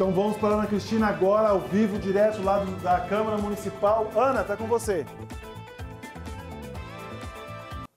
Então vamos para a Ana Cristina agora, ao vivo, direto lá da Câmara Municipal. Ana, tá com você.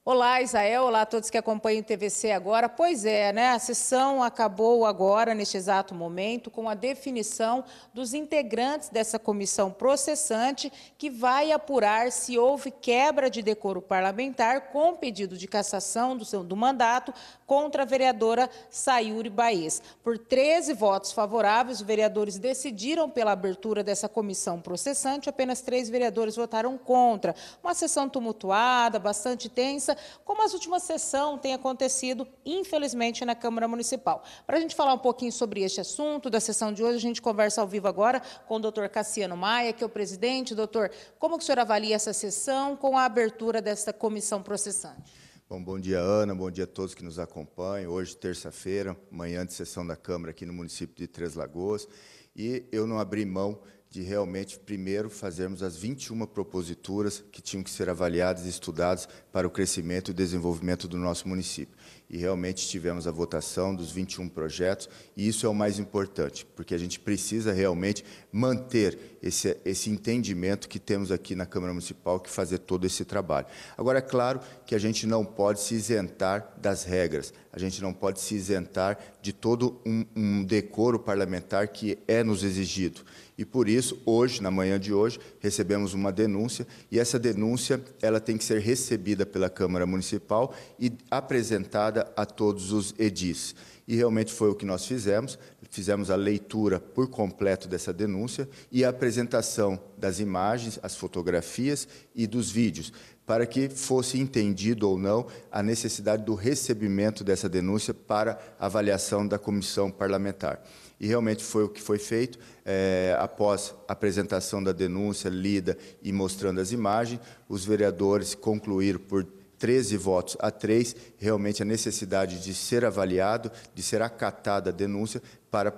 Olá, Isael. Olá a todos que acompanham o TVC agora. Pois é, né? A sessão acabou agora, neste exato momento, com a definição dos integrantes dessa comissão processante, que vai apurar se houve quebra de decoro parlamentar com pedido de cassação do, seu, do mandato contra a vereadora Sayuri Baez. Por 13 votos favoráveis, os vereadores decidiram pela abertura dessa comissão processante. Apenas três vereadores votaram contra. Uma sessão tumultuada, bastante tensa como as últimas sessões têm acontecido, infelizmente, na Câmara Municipal. Para a gente falar um pouquinho sobre este assunto da sessão de hoje, a gente conversa ao vivo agora com o doutor Cassiano Maia, que é o presidente. Doutor, como o senhor avalia essa sessão com a abertura desta comissão processante? Bom, bom dia, Ana. Bom dia a todos que nos acompanham. Hoje, terça-feira, manhã de sessão da Câmara aqui no município de Três Lagoas. E eu não abri mão de realmente, primeiro, fazermos as 21 proposituras que tinham que ser avaliadas e estudadas para o crescimento e desenvolvimento do nosso município e realmente tivemos a votação dos 21 projetos, e isso é o mais importante, porque a gente precisa realmente manter esse, esse entendimento que temos aqui na Câmara Municipal, que fazer todo esse trabalho. Agora, é claro que a gente não pode se isentar das regras, a gente não pode se isentar de todo um, um decoro parlamentar que é nos exigido. E por isso, hoje, na manhã de hoje, recebemos uma denúncia, e essa denúncia ela tem que ser recebida pela Câmara Municipal e apresentada a todos os edis. E realmente foi o que nós fizemos. Fizemos a leitura por completo dessa denúncia e a apresentação das imagens, as fotografias e dos vídeos, para que fosse entendido ou não a necessidade do recebimento dessa denúncia para avaliação da comissão parlamentar. E realmente foi o que foi feito. É, após a apresentação da denúncia, lida e mostrando as imagens, os vereadores concluíram por 13 votos a 3, realmente a necessidade de ser avaliado, de ser acatada a denúncia para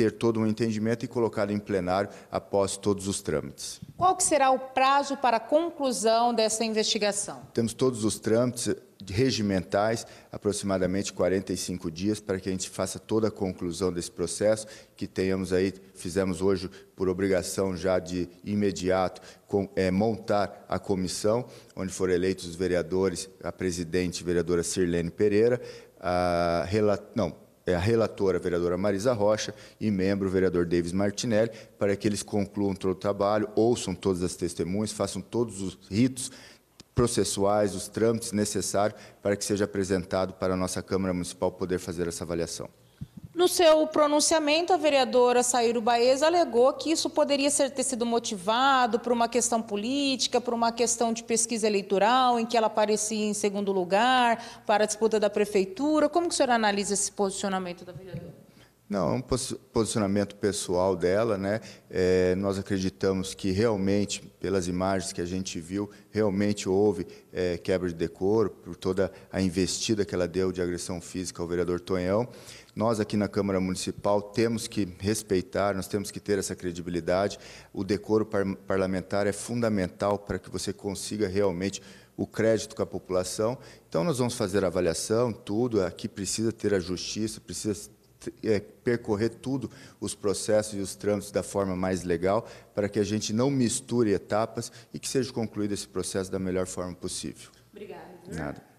ter todo um entendimento e colocado em plenário após todos os trâmites. Qual que será o prazo para a conclusão dessa investigação? Temos todos os trâmites regimentais, aproximadamente 45 dias, para que a gente faça toda a conclusão desse processo, que tenhamos aí, fizemos hoje por obrigação já de imediato com, é, montar a comissão, onde foram eleitos os vereadores, a presidente, a vereadora Sirlene Pereira, a, não, a relatora, a vereadora Marisa Rocha, e membro, o vereador Davis Martinelli, para que eles concluam todo o trabalho, ouçam todas as testemunhas, façam todos os ritos processuais, os trâmites necessários para que seja apresentado para a nossa Câmara Municipal poder fazer essa avaliação. No seu pronunciamento, a vereadora Saíro Baez alegou que isso poderia ser, ter sido motivado por uma questão política, por uma questão de pesquisa eleitoral, em que ela aparecia em segundo lugar para a disputa da prefeitura. Como que o senhor analisa esse posicionamento da vereadora? Não, é um posicionamento pessoal dela, né? É, nós acreditamos que realmente, pelas imagens que a gente viu, realmente houve é, quebra de decoro por toda a investida que ela deu de agressão física ao vereador Tonhão. Nós aqui na Câmara Municipal temos que respeitar, nós temos que ter essa credibilidade. O decoro par parlamentar é fundamental para que você consiga realmente o crédito com a população. Então, nós vamos fazer a avaliação, tudo. Aqui precisa ter a justiça, precisa é, percorrer tudo os processos e os trâmites da forma mais legal, para que a gente não misture etapas e que seja concluído esse processo da melhor forma possível. Obrigada. Nada.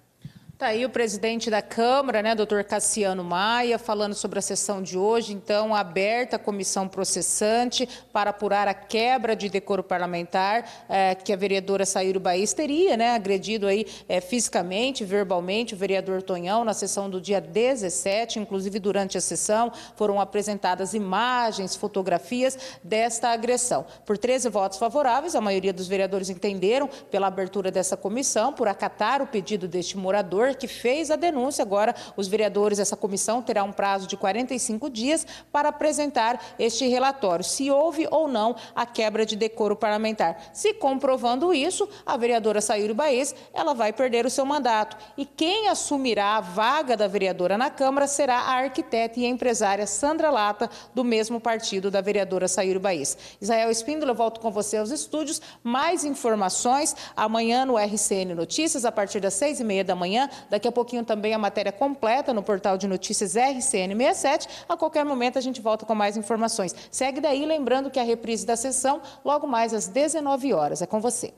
Está aí o presidente da Câmara, né, doutor Cassiano Maia, falando sobre a sessão de hoje. Então, aberta a comissão processante para apurar a quebra de decoro parlamentar é, que a vereadora Saíro Baís teria né, agredido aí, é, fisicamente, verbalmente, o vereador Tonhão na sessão do dia 17. Inclusive, durante a sessão, foram apresentadas imagens, fotografias desta agressão. Por 13 votos favoráveis, a maioria dos vereadores entenderam pela abertura dessa comissão, por acatar o pedido deste morador que fez a denúncia. Agora, os vereadores, essa comissão terá um prazo de 45 dias para apresentar este relatório, se houve ou não a quebra de decoro parlamentar. Se comprovando isso, a vereadora Sayuri Baez, ela vai perder o seu mandato. E quem assumirá a vaga da vereadora na Câmara será a arquiteta e empresária Sandra Lata, do mesmo partido da vereadora Sayuri Baez. Israel Espíndola, volto com você aos estúdios. Mais informações amanhã no RCN Notícias, a partir das seis e meia da manhã, Daqui a pouquinho também a matéria completa no portal de notícias RCN67. A qualquer momento a gente volta com mais informações. Segue daí, lembrando que a reprise da sessão logo mais às 19 horas. É com você.